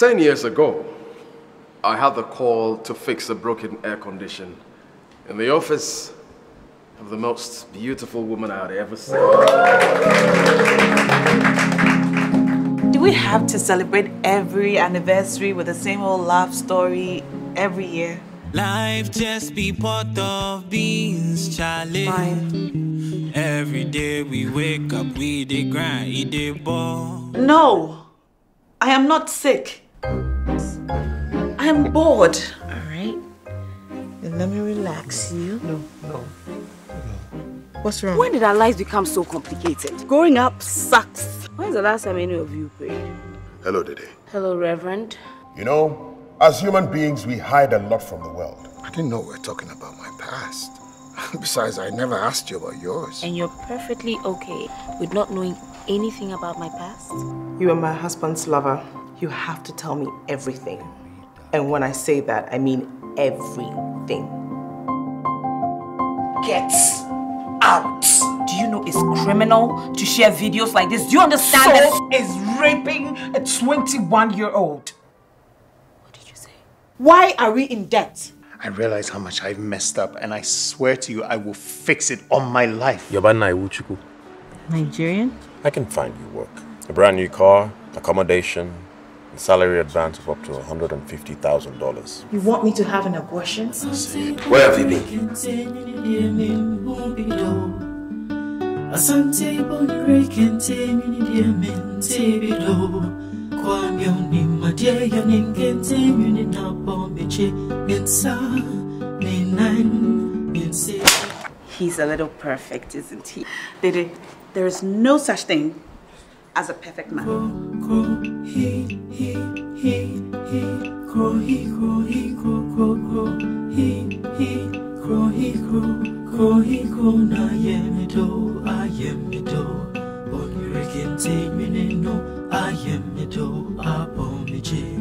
Ten years ago, I had the call to fix a broken air condition in the office of the most beautiful woman I had ever seen. Do we have to celebrate every anniversary with the same old love story every year? Life just be part of beings, Charlie. Fine. Every day we wake up, we dey grind, we dey ball. No, I am not sick. I am bored. All right. Then let me relax you. No, no. What's wrong? When did our lives become so complicated? Growing up sucks. When's the last time any of you prayed? Hello, Dede. Hello, Reverend. You know, as human beings, we hide a lot from the world. I didn't know we were talking about my past. Besides, I never asked you about yours. And you're perfectly okay with not knowing anything about my past? You are my husband's lover. You have to tell me everything. And when I say that, I mean everything. Get out. Do you know it's criminal to share videos like this? Do you understand that? So is raping a 21 year old. What did you say? Why are we in debt? I realize how much I've messed up, and I swear to you, I will fix it on my life. Yobanai Uchuku. Nigerian? I can find you work. A brand new car, accommodation, a salary advance of up to $150,000. You want me to have an abortion? Where have you been? Asante bonre kente mini men tebido Kwam yoni madye yonin kente mini na bombeche Mensa menan mense He's a little perfect, isn't he? Dede, there is no such thing as a perfect man. Kro he he he he Kro he kro he kro kro kro He he kro he kro kro he kro na yemido ayemido Bonre kente mini no ayemido abomeche